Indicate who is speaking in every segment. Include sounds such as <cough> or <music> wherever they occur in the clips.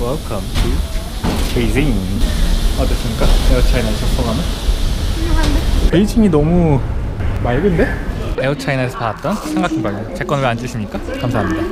Speaker 1: Welcome to 베이징. 어떻습니까? 에어차이나에서 소감은? 베이징이 너무 맑은데? 에어차이나에서 받았던 삼각김밥이에요. 제 건 왜 안 주십니까? 감사합니다.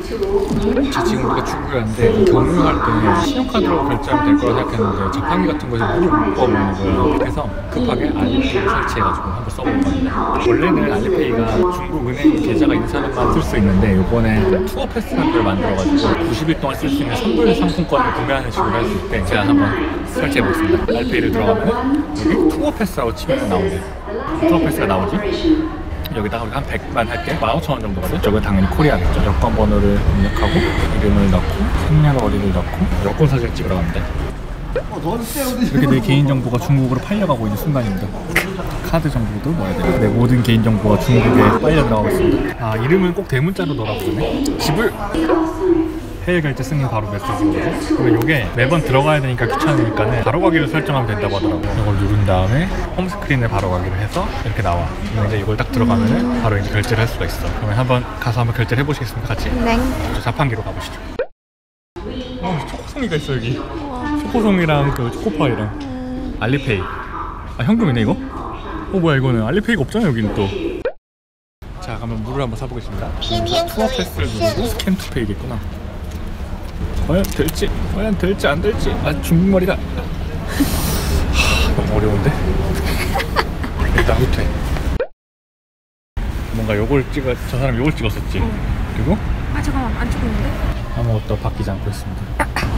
Speaker 1: 저 지금 우리가 중국에 왔는데 경유할 때 신용카드로 결제하면 될 거라 생각했는데 자판기 같은 거에서 물을 못 뽑아먹는 거예요. 그래서 급하게 알리페이를 설치해가지고 한번 써볼 겁니다. 원래는 알리페이가 중국 은행 계좌가 있는 사람만 쓸 수 있는데 이번에 Tour Pass라는 걸 만들어가지고 90일 동안 쓸 수 있는 선불 상품권을 구매하는 식으로 할 수 있대. 제가 한번 설치해보겠습니다. 알리페이를 들어가면 여기 Tour Pass라고 치면 나오네. 투어 패스가 나오지? 여기다가 우리 한 100만 할게. 15,000원 정도거든 저거 당연히 코리아겠죠. 여권 번호를 입력하고 이름을 넣고 생년월일을 넣고 여권 사진 찍으러 갑니다. 이렇게 내 개인정보가 중국으로 팔려가고 있는 순간입니다. 카드 정보도 넣어야 돼요 내 모든 개인정보가 중국에 빨려 들어가고 있습니다. 아 이름은 꼭 대문자로 넣으라고 그러네? 지불 해외 결제 승인 바로 메시지거든요. 근데 이게 매번 들어가야 되니까 귀찮으니까는 바로 가기를 설정하면 된다고 하더라고요. 이걸 누른 다음에 홈 스크린을 바로 가기를 해서 이렇게 나와. 이제 이걸 딱 들어가면은 바로 이제 결제를 할 수가 있어. 그러면 한번 가서 한번 결제를 해보시겠습니까? 같이?
Speaker 2: 네.
Speaker 1: 저 자판기로 가보시죠. 어, 초코송이가 있어 여기. 초코송이랑 그 초코파이랑 알리페이. 아 현금이네 이거? 어 뭐야 이거는 알리페이가 없잖아 여기는 또. 자 그러면 물을 한번 사보겠습니다. 투어 패스를 누르고 스캔 투페이겠구나. 과연 될지 과연 될지 안 될지. 아 중국말이다. 하, 너무 어려운데? <laughs> 일단 후퇴 뭔가 요걸 찍어 저 사람 요걸 찍었었지. 그리고?
Speaker 2: 아 잠깐만 안 찍었는데?
Speaker 1: 아무것도 바뀌지 않고 있습니다.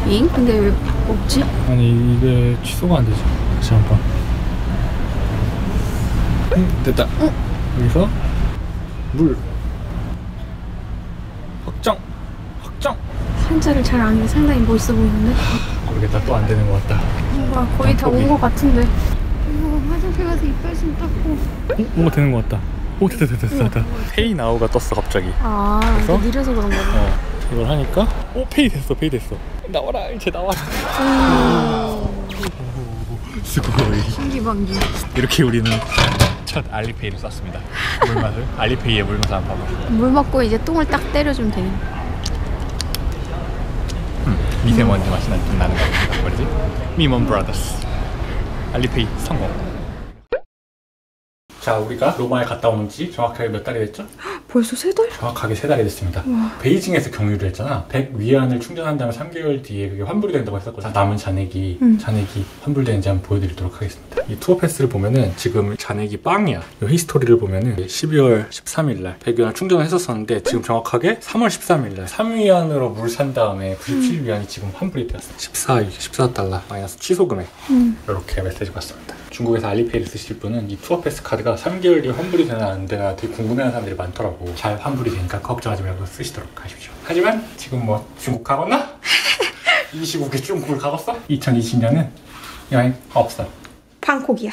Speaker 2: 잉? 근데 왜 없지?
Speaker 1: 아니 이게 취소가 안 되지. 다시 한번. 응, 됐다. 여기서 물 확정 확정
Speaker 2: 한자를 잘 아는 게 상당히 멋있어 보이는데?
Speaker 1: 모르겠다. 또 안 되는 것 같다.
Speaker 2: 뭔가 거의 다 온 것 같은데. 이거 화장실 가서 이빨 좀 닦고.
Speaker 1: 어? 뭔가 되는 것 같다. 오 됐다 됐다 됐다 됐다. Pay Now가 떴어 갑자기.
Speaker 2: 아
Speaker 1: 그래서?
Speaker 2: 느려서 그런 거구나.
Speaker 1: 어 이걸 하니까? 오 pay 됐어 pay 됐어. 나와라 이제 나와라. すごい
Speaker 2: 신기방기
Speaker 1: 이렇게 우리는 첫 알리페이를 썼습니다. 물맛을. 알리페이의 물맛을 한번 봐보죠
Speaker 2: 물 먹고 이제 똥을 딱 때려주면 되겠네
Speaker 1: 미세먼지 맛이 나- 좀 나는 거 같습니다 뭐지? 미먼 브라더스 알리페이 성공 자 우리가 로마에 갔다 온 지 정확하게 몇 달이 됐죠?
Speaker 2: 벌써 세 달?
Speaker 1: 정확하게 세 달이 됐습니다. 베이징에서 경유를 했잖아. 100 위안을 충전한 다음에 3개월 뒤에 그게 환불이 된다고 했었거든요. 남은 잔액이
Speaker 2: 음.
Speaker 1: 잔액이 환불되는지 한번 보여드리도록 하겠습니다. 이 Tour Pass를 보면은 지금 잔액이 빵이야. 이 history를 보면은 12월 13일 날 100위안 충전을 했었었는데 지금 정확하게 3월 13일 날 3위안으로 물 산 다음에 97위안이 지금 환불이 되었어. 14 14달러 마이너스 취소 금액.
Speaker 2: 음.
Speaker 1: 이렇게 메시지가 왔습니다. 중국에서 알리페이를 쓰실 분은 이 Tour Pass 카드가 3개월 뒤에 환불이 되나 안 되나 되게 궁금해하는 사람들이 많더라고. 잘 환불이 되니까 걱정하지 말고 쓰시도록 하십시오. 하지만 지금 뭐 중국? <laughs> 이 시국에 중국을 가겠어? 2020년은 여행 없어.
Speaker 2: 방콕이야